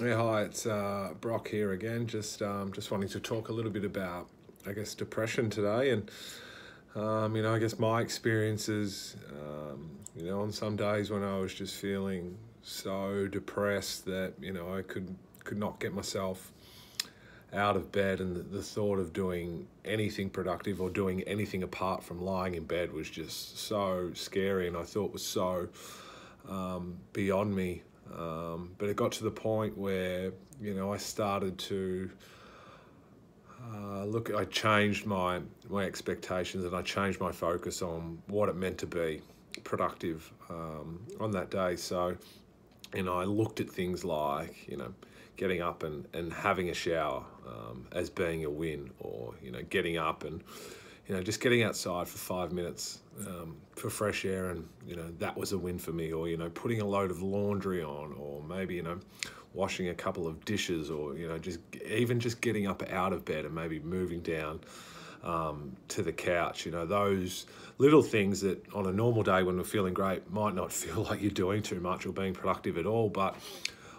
Yeah, hi, it's uh, Brock here again. Just um, just wanting to talk a little bit about, I guess, depression today, and um, you know, I guess my experiences. Um, you know, on some days when I was just feeling so depressed that you know I could could not get myself out of bed, and the, the thought of doing anything productive or doing anything apart from lying in bed was just so scary, and I thought was so um, beyond me um, but it got to the point where, you know, I started to uh, look, I changed my, my expectations and I changed my focus on what it meant to be productive um, on that day. So, you know, I looked at things like, you know, getting up and, and having a shower um, as being a win or, you know, getting up and, you know, just getting outside for five minutes um, for fresh air, and you know that was a win for me. Or you know, putting a load of laundry on, or maybe you know, washing a couple of dishes, or you know, just even just getting up out of bed and maybe moving down um, to the couch. You know, those little things that on a normal day when we're feeling great might not feel like you're doing too much or being productive at all, but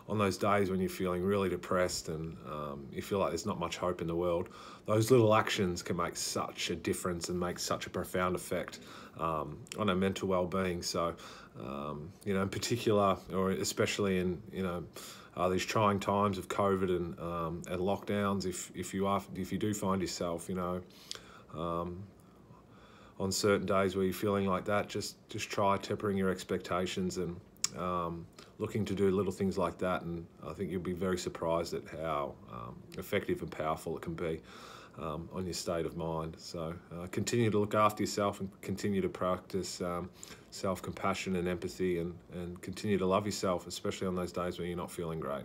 on those days when you're feeling really depressed and um, you feel like there's not much hope in the world, those little actions can make such a difference and make such a profound effect um, on our mental well-being. So, um, you know, in particular, or especially in you know uh, these trying times of COVID and um, and lockdowns, if if you are if you do find yourself, you know. Um, on certain days where you're feeling like that, just just try tempering your expectations and um, looking to do little things like that, and I think you'll be very surprised at how um, effective and powerful it can be um, on your state of mind. So uh, continue to look after yourself and continue to practice um, self-compassion and empathy and, and continue to love yourself, especially on those days when you're not feeling great.